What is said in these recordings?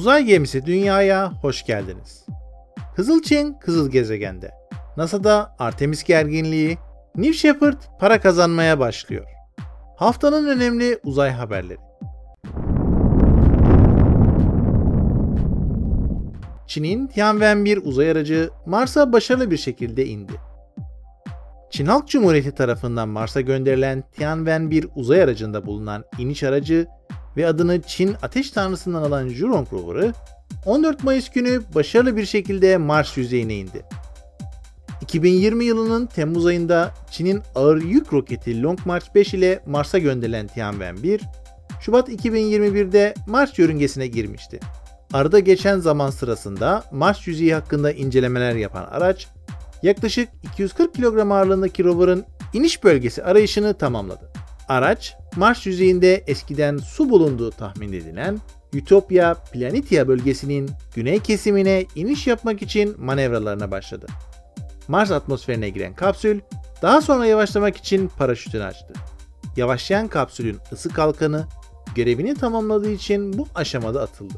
Uzay gemisi Dünya'ya hoş geldiniz. Kızıl Çin kızıl gezegende. NASA'da Artemis gerginliği, New Shepard para kazanmaya başlıyor. Haftanın önemli uzay haberleri. Çin'in Tianwen-1 uzay aracı Mars'a başarılı bir şekilde indi. Çin Halk Cumhuriyeti tarafından Mars'a gönderilen Tianwen-1 uzay aracında bulunan iniş aracı ve adını Çin Ateş Tanrısı'ndan alan Jurong rover'ı 14 Mayıs günü başarılı bir şekilde Mars yüzeyine indi. 2020 yılının Temmuz ayında Çin'in ağır yük roketi Long March 5 ile Mars'a gönderilen Tianwen-1, Şubat 2021'de Mars yörüngesine girmişti. Arada geçen zaman sırasında Mars yüzeyi hakkında incelemeler yapan araç, yaklaşık 240 kilogram ağırlığındaki rover'ın iniş bölgesi arayışını tamamladı. Araç, Mars yüzeyinde eskiden su bulunduğu tahmin edilen Utopia Planitia bölgesinin güney kesimine iniş yapmak için manevralarına başladı. Mars atmosferine giren kapsül, daha sonra yavaşlamak için paraşütünü açtı. Yavaşlayan kapsülün ısı kalkanı görevini tamamladığı için bu aşamada atıldı.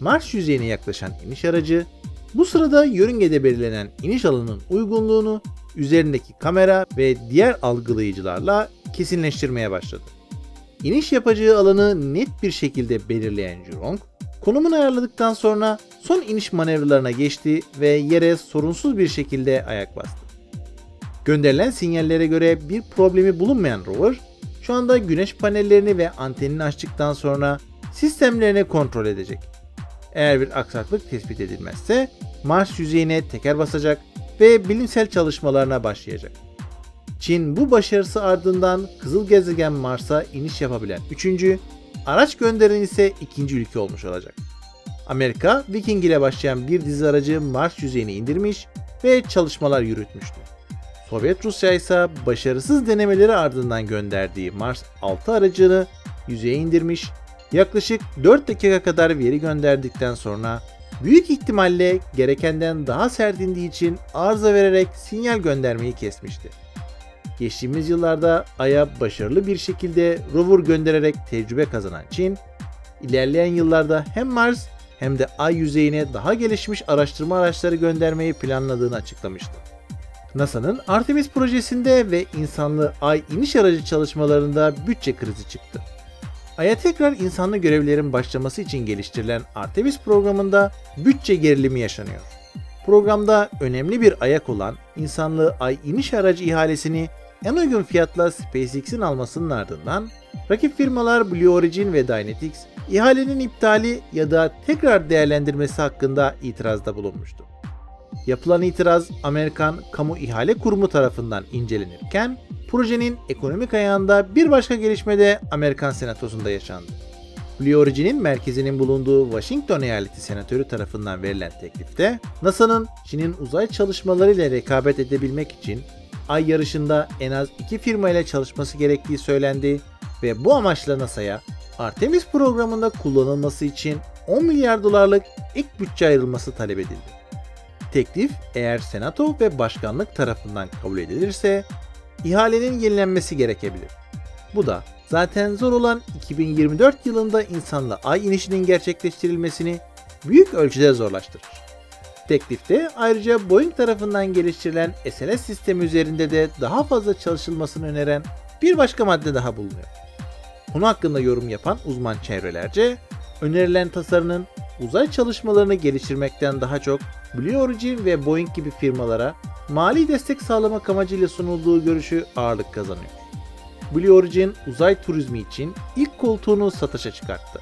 Mars yüzeyine yaklaşan iniş aracı, bu sırada yörüngede belirlenen iniş alanının uygunluğunu üzerindeki kamera ve diğer algılayıcılarla kesinleştirmeye başladı. İniş yapacağı alanı net bir şekilde belirleyen Jurong, konumunu ayarladıktan sonra son iniş manevralarına geçti ve yere sorunsuz bir şekilde ayak bastı. Gönderilen sinyallere göre bir problemi bulunmayan rover, şu anda güneş panellerini ve antenini açtıktan sonra sistemlerini kontrol edecek. Eğer bir aksaklık tespit edilmezse Mars yüzeyine teker basacak ve bilimsel çalışmalarına başlayacak. Çin bu başarısı ardından kızıl gezegen Mars'a iniş yapabilen 3. araç gönderen ise 2. ülke olmuş olacak. Amerika Viking ile başlayan bir dizi aracı Mars yüzeyine indirmiş ve çalışmalar yürütmüştü. Sovyet Rusya ise başarısız denemeleri ardından gönderdiği Mars 6 aracını yüzeye indirmiş, yaklaşık 4 dakika kadar veri gönderdikten sonra büyük ihtimalle gerekenden daha sert indiği için arıza vererek sinyal göndermeyi kesmişti. Geçtiğimiz yıllarda Ay'a başarılı bir şekilde rover göndererek tecrübe kazanan Çin, ilerleyen yıllarda hem Mars hem de Ay yüzeyine daha gelişmiş araştırma araçları göndermeyi planladığını açıklamıştı. NASA'nın Artemis projesinde ve insanlı Ay iniş aracı çalışmalarında bütçe krizi çıktı. Ay'a tekrar insanlı görevlerin başlaması için geliştirilen Artemis programında bütçe gerilimi yaşanıyor. Programda önemli bir ayak olan insanlı Ay iniş aracı ihalesini en uygun fiyatla SpaceX'in almasının ardından rakip firmalar Blue Origin ve Dynetics ihalenin iptali ya da tekrar değerlendirmesi hakkında itirazda bulunmuştu. Yapılan itiraz Amerikan Kamu İhale Kurumu tarafından incelenirken projenin ekonomik ayağında bir başka gelişme de Amerikan Senatosu'nda yaşandı. Blue Origin'in merkezinin bulunduğu Washington eyaleti senatörü tarafından verilen teklifte NASA'nın Çin'in uzay çalışmalarıyla rekabet edebilmek için ay yarışında en az iki firma ile çalışması gerektiği söylendi ve bu amaçla NASA'ya Artemis programında kullanılması için 10 milyar dolarlık ilk bütçe ayrılması talep edildi. Teklif eğer Senato ve Başkanlık tarafından kabul edilirse ihalenin yenilenmesi gerekebilir. Bu da zaten zor olan 2024 yılında insanla ay inişinin gerçekleştirilmesini büyük ölçüde zorlaştırır. Teklifte ayrıca Boeing tarafından geliştirilen SLS sistemi üzerinde de daha fazla çalışılmasını öneren bir başka madde daha bulunuyor. Konu hakkında yorum yapan uzman çevrelerce önerilen tasarının uzay çalışmalarını geliştirmekten daha çok Blue Origin ve Boeing gibi firmalara mali destek sağlamak amacıyla sunulduğu görüşü ağırlık kazanıyor. Blue Origin uzay turizmi için ilk koltuğunu satışa çıkarttı.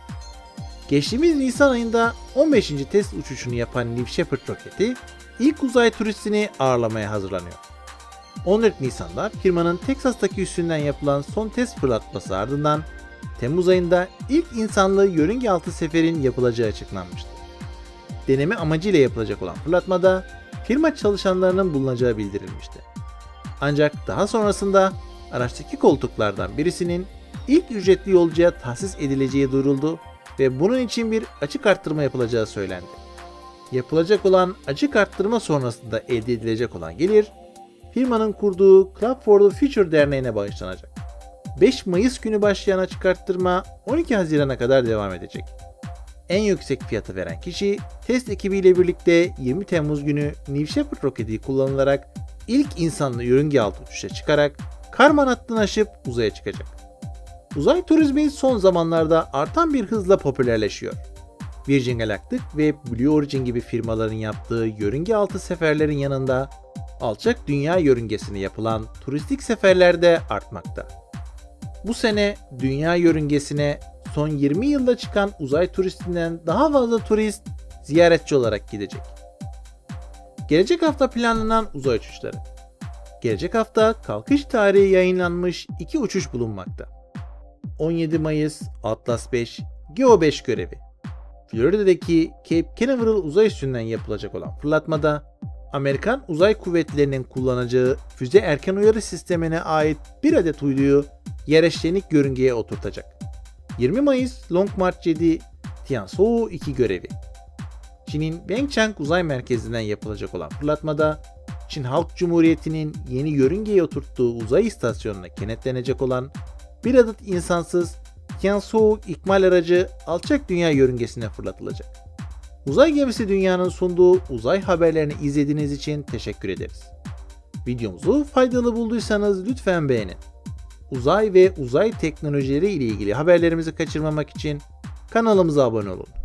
Geçtiğimiz Nisan ayında 15. test uçuşunu yapan New Shepard roketi ilk uzay turistini ağırlamaya hazırlanıyor. 14 Nisan'da firmanın Teksas'taki üssünden yapılan son test fırlatması ardından Temmuz ayında ilk insanlı yörünge altı seferin yapılacağı açıklanmıştı. Deneme amacıyla yapılacak olan fırlatmada firma çalışanlarının bulunacağı bildirilmişti. Ancak daha sonrasında araçtaki koltuklardan birisinin ilk ücretli yolcuya tahsis edileceği duyuruldu ve bunun için bir açık arttırma yapılacağı söylendi. Yapılacak olan açık arttırma sonrasında elde edilecek olan gelir, firmanın kurduğu Club for the Future Derneği'ne bağışlanacak. 5 Mayıs günü başlayan açık arttırma 12 Haziran'a kadar devam edecek. en yüksek fiyatı veren kişi test ekibiyle birlikte 20 Temmuz günü New Shepard roketi kullanılarak ilk insanlı yörünge altı uçuşa çıkarak Karman hattını aşıp uzaya çıkacak. Uzay turizmi son zamanlarda artan bir hızla popülerleşiyor. Virgin Galactic ve Blue Origin gibi firmaların yaptığı yörünge altı seferlerin yanında alçak dünya yörüngesine yapılan turistik seferler de artmakta. Bu sene dünya yörüngesine son 20 yılda çıkan uzay turistinden daha fazla turist ziyaretçi olarak gidecek. Gelecek hafta planlanan uzay uçuşları. Gelecek hafta kalkış tarihi yayınlanmış iki uçuş bulunmakta. 17 Mayıs Atlas 5 Geo 5 görevi. Florida'daki Cape Canaveral uzay üssünden yapılacak olan fırlatmada Amerikan Uzay Kuvvetleri'nin kullanacağı füze erken uyarı sistemine ait bir adet uyduyu yereşlenik yörüngeye oturtacak. 20 Mayıs Long March 7 Tianzhou 2 görevi. Çin'in Bengchang Uzay Merkezi'nden yapılacak olan fırlatmada Çin Halk Cumhuriyeti'nin yeni yörüngeye oturttuğu uzay istasyonuna kenetlenecek olan bir adet insansız Tianzhou ikmal aracı alçak dünya yörüngesine fırlatılacak. Uzay gemisi dünyanın sunduğu uzay haberlerini izlediğiniz için teşekkür ederiz. Videomuzu faydalı bulduysanız lütfen beğenin. Uzay ve uzay teknolojileri ile ilgili haberlerimizi kaçırmamak için kanalımıza abone olun.